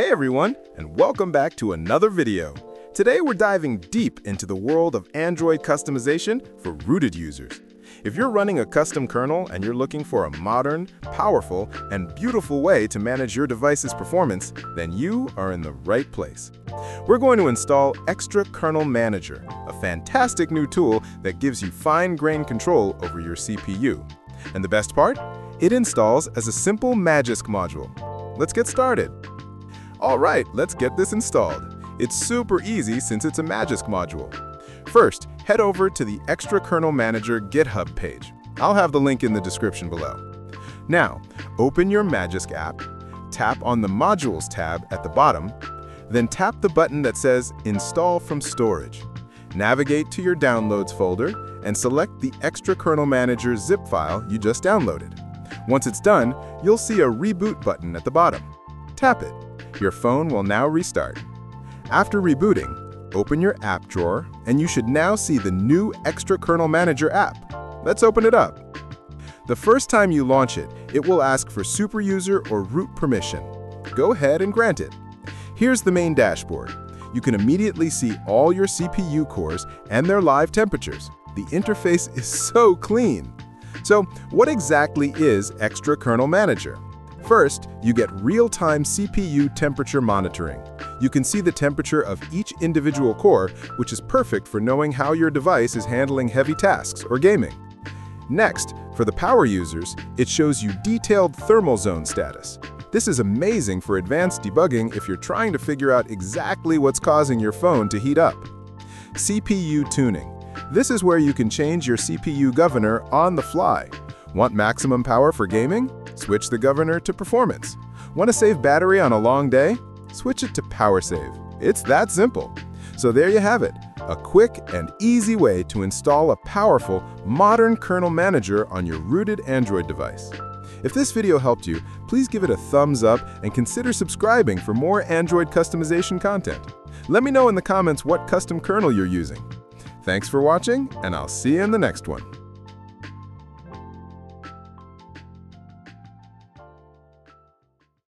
Hey everyone, and welcome back to another video. Today we're diving deep into the world of Android customization for rooted users. If you're running a custom kernel and you're looking for a modern, powerful, and beautiful way to manage your device's performance, then you are in the right place. We're going to install Xtra Kernel Manager, a fantastic new tool that gives you fine-grained control over your CPU. And the best part? It installs as a simple Magisk module. Let's get started. All right, let's get this installed. It's super easy since it's a Magisk module. First, head over to the Xtra Kernel Manager GitHub page. I'll have the link in the description below. Now, open your Magisk app, tap on the Modules tab at the bottom, then tap the button that says Install from Storage. Navigate to your Downloads folder and select the Xtra Kernel Manager zip file you just downloaded. Once it's done, you'll see a Reboot button at the bottom. Tap it. Your phone will now restart. After rebooting, open your app drawer and you should now see the new Xtra Kernel Manager app. Let's open it up. The first time you launch it, it will ask for superuser or root permission. Go ahead and grant it. Here's the main dashboard. You can immediately see all your CPU cores and their live temperatures. The interface is so clean. So what exactly is Xtra Kernel Manager? First, you get real-time CPU temperature monitoring. You can see the temperature of each individual core, which is perfect for knowing how your device is handling heavy tasks or gaming. Next, for the power users, it shows you detailed thermal zone status. This is amazing for advanced debugging if you're trying to figure out exactly what's causing your phone to heat up. CPU tuning. This is where you can change your CPU governor on the fly. Want maximum power for gaming? Switch the governor to performance. Want to save battery on a long day? Switch it to power save. It's that simple. So there you have it, a quick and easy way to install a powerful, modern kernel manager on your rooted Android device. If this video helped you, please give it a thumbs up and consider subscribing for more Android customization content. Let me know in the comments what custom kernel you're using. Thanks for watching, and I'll see you in the next one.